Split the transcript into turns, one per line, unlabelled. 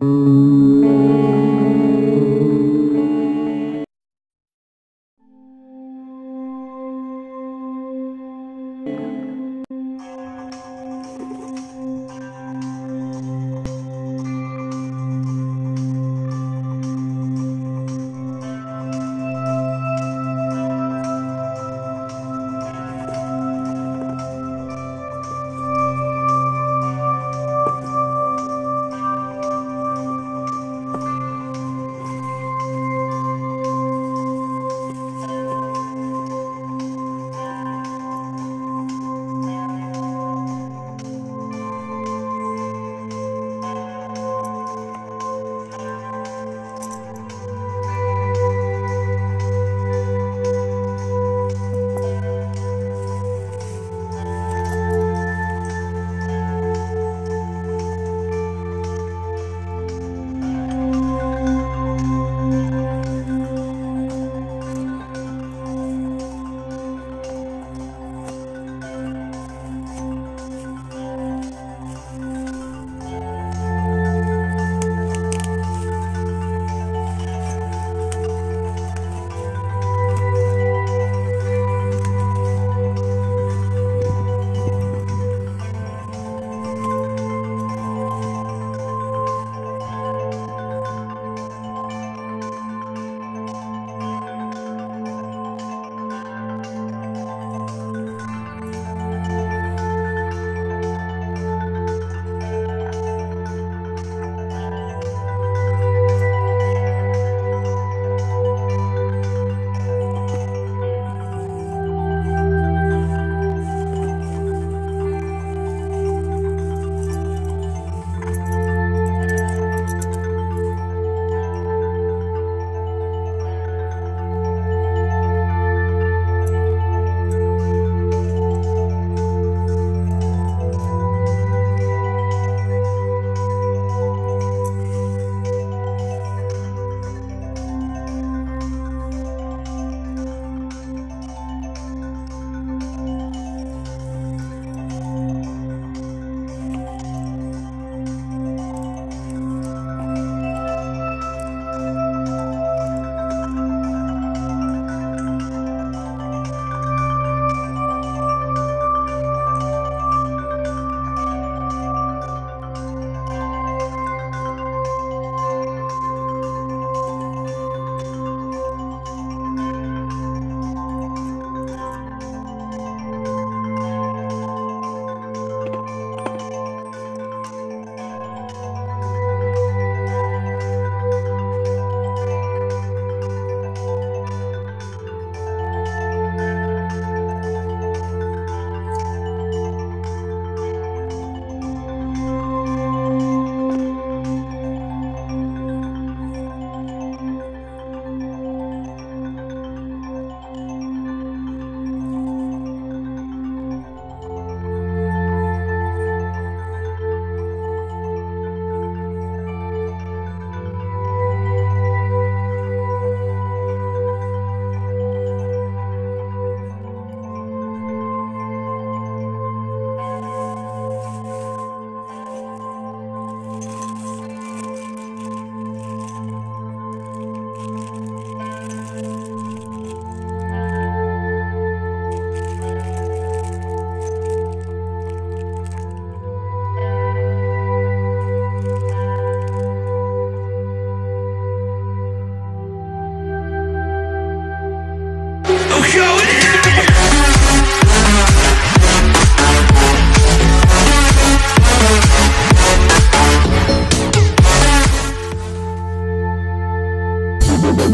Bye.